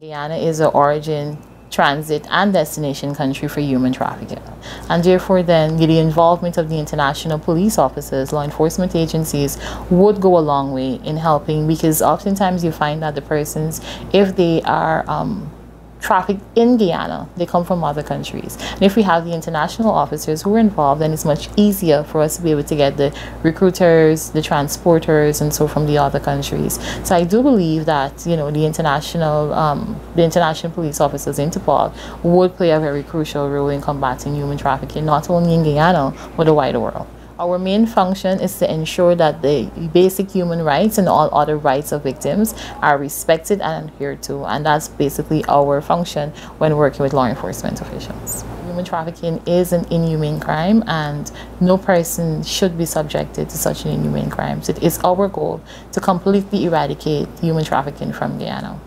Guyana is the origin, transit, and destination country for human trafficking. And therefore, then, the involvement of the international police officers, law enforcement agencies would go a long way in helping because oftentimes you find that the persons, if they are um, trafficked in Guyana. They come from other countries. And if we have the international officers who are involved, then it's much easier for us to be able to get the recruiters, the transporters, and so from the other countries. So I do believe that you know the international, um, the international police officers, in Interpol, would play a very crucial role in combating human trafficking, not only in Guyana but the wider world. Our main function is to ensure that the basic human rights and all other rights of victims are respected and adhered to. And that's basically our function when working with law enforcement officials. Human trafficking is an inhumane crime and no person should be subjected to such an inhumane crime. So it is our goal to completely eradicate human trafficking from Guyana.